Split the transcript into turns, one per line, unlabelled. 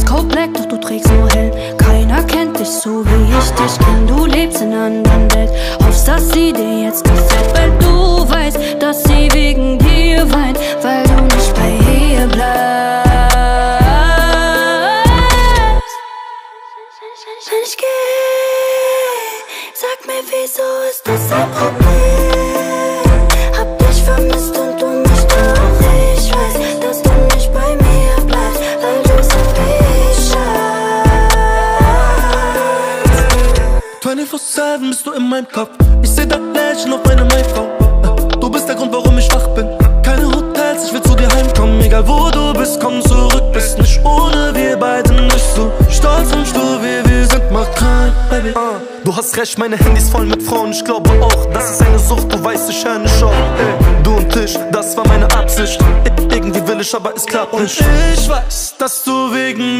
Dresscode black, doch du trägst nur hell. Keiner kennt dich so wie ich dich kenn. Du lebst in einer anderen Welt. Hoffst, dass sie dir jetzt gefällt, weil du weißt, dass sie wegen dir weint, weil du nicht bei ihr bleibst. Ich geh, sag mir, wieso ist das ein
24-7 bist du in meinem Kopf. Ich seh dein Lächeln auf meine Maifrau. Du bist der Grund, warum ich wach bin. Keine Hotels, ich will zu dir heimkommen. Egal wo du bist, komm zurück. Bist nicht ohne wir beide nicht so stolz und stur wie wir sind. Mach kein Baby. Uh, du hast recht, meine Handys voll mit Frauen. Ich glaube auch, das ist eine Sucht. Du weißt, ich höre nicht auf. Ey, du und ich, das war meine Absicht. Irgendwie will ich, aber es klappt nicht. Und ich weiß, dass du wegen